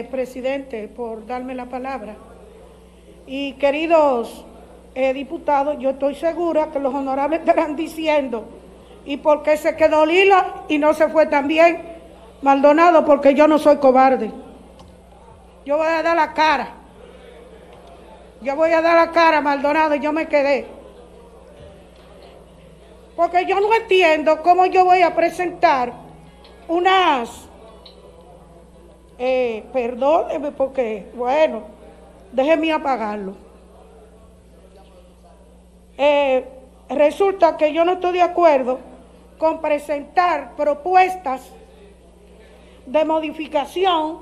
eh, presidente, por darme la palabra. Y queridos eh, diputados, yo estoy segura que los honorables estarán diciendo, ¿y por qué se quedó Lila y no se fue también Maldonado? Porque yo no soy cobarde. Yo voy a dar la cara. Yo voy a dar la cara, Maldonado, y yo me quedé. Porque yo no entiendo cómo yo voy a presentar unas, eh, perdóneme porque, bueno, déjeme apagarlo. Eh, resulta que yo no estoy de acuerdo con presentar propuestas de modificación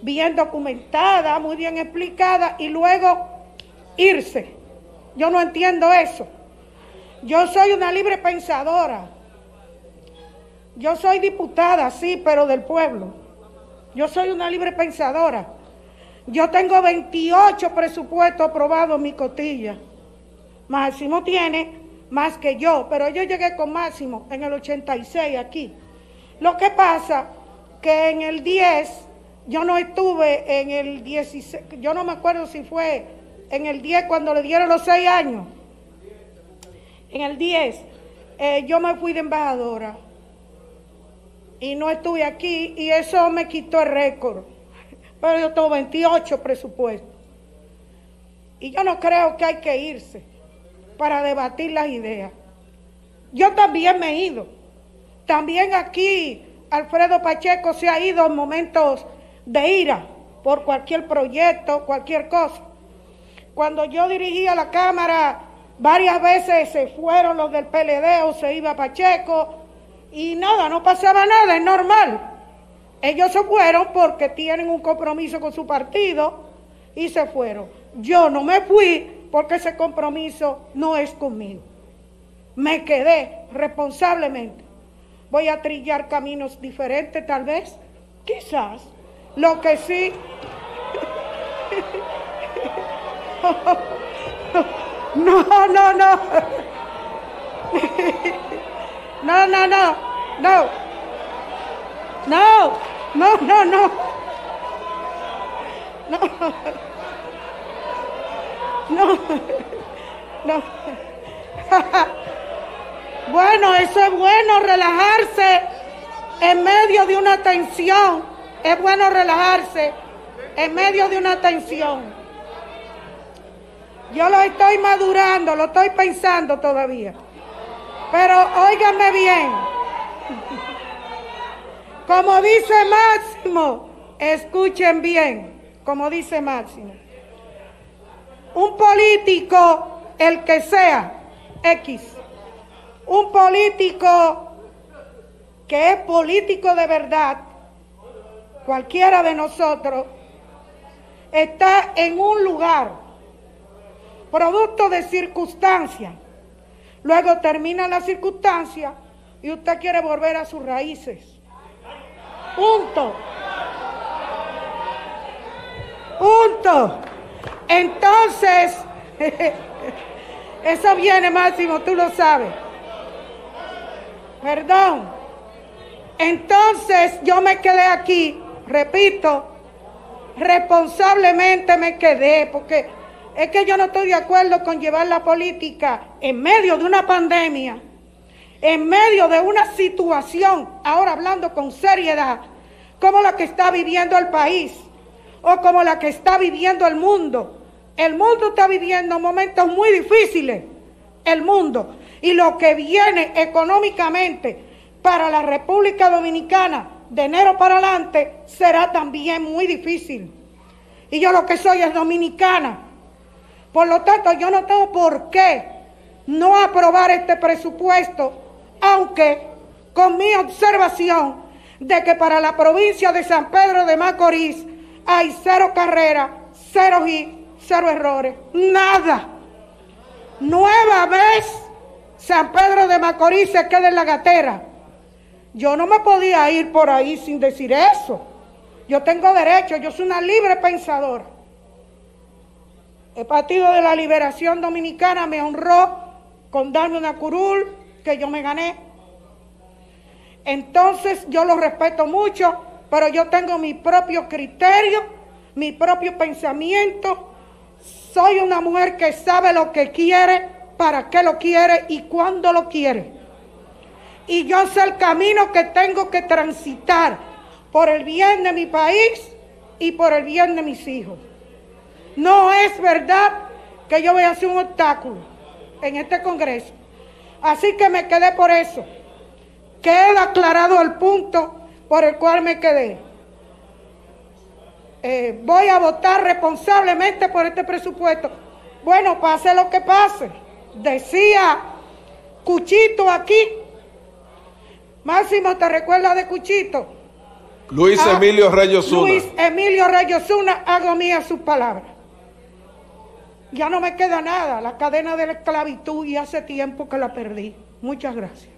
bien documentada, muy bien explicada y luego irse. Yo no entiendo eso. Yo soy una libre pensadora. Yo soy diputada, sí, pero del pueblo. Yo soy una libre pensadora. Yo tengo 28 presupuestos aprobados en mi cotilla. Máximo tiene más que yo, pero yo llegué con Máximo en el 86 aquí. Lo que pasa que en el 10 yo no estuve en el 16, yo no me acuerdo si fue en el 10 cuando le dieron los 6 años. En el 10 eh, yo me fui de embajadora y no estuve aquí y eso me quitó el récord. Pero yo tengo 28 presupuestos. Y yo no creo que hay que irse para debatir las ideas. Yo también me he ido. También aquí Alfredo Pacheco se ha ido en momentos de ira por cualquier proyecto, cualquier cosa. Cuando yo dirigía la Cámara, varias veces se fueron los del PLD o se iba Pacheco y nada, no pasaba nada, es normal. Ellos se fueron porque tienen un compromiso con su partido y se fueron. Yo no me fui porque ese compromiso no es conmigo. Me quedé responsablemente. Voy a trillar caminos diferentes tal vez, quizás, lo que sí. No, no, no. No, no, no. No. No. No, no, no. No. No. No. Bueno, eso es bueno, relajarse en medio de una tensión es bueno relajarse en medio de una tensión. Yo lo estoy madurando, lo estoy pensando todavía. Pero óiganme bien. Como dice Máximo, escuchen bien, como dice Máximo. Un político, el que sea, X, un político que es político de verdad, cualquiera de nosotros, está en un lugar, producto de circunstancia. Luego termina la circunstancia y usted quiere volver a sus raíces. Punto. Punto. Entonces, eso viene máximo, tú lo sabes. Perdón. Entonces yo me quedé aquí repito, responsablemente me quedé, porque es que yo no estoy de acuerdo con llevar la política en medio de una pandemia, en medio de una situación, ahora hablando con seriedad, como la que está viviendo el país o como la que está viviendo el mundo. El mundo está viviendo momentos muy difíciles, el mundo, y lo que viene económicamente para la República Dominicana de enero para adelante será también muy difícil. Y yo lo que soy es dominicana. Por lo tanto, yo no tengo por qué no aprobar este presupuesto, aunque con mi observación de que para la provincia de San Pedro de Macorís hay cero carrera, cero hit, cero errores, nada. Nueva vez San Pedro de Macorís se queda en la gatera. Yo no me podía ir por ahí sin decir eso. Yo tengo derecho, yo soy una libre pensadora. El Partido de la Liberación Dominicana me honró con darme una curul que yo me gané. Entonces yo lo respeto mucho, pero yo tengo mi propio criterio, mi propio pensamiento. Soy una mujer que sabe lo que quiere, para qué lo quiere y cuándo lo quiere. Y yo sé el camino que tengo que transitar por el bien de mi país y por el bien de mis hijos. No es verdad que yo voy a hacer un obstáculo en este Congreso. Así que me quedé por eso. Queda aclarado el punto por el cual me quedé. Eh, voy a votar responsablemente por este presupuesto. Bueno, pase lo que pase. Decía Cuchito aquí. Máximo, ¿te recuerda de Cuchito? Luis Ah, Emilio Reyes Zuna. Luis Emilio Reyes Zuna, hago mía sus palabras. Ya no me queda nada, la cadena de la esclavitud y hace tiempo que la perdí. Muchas gracias.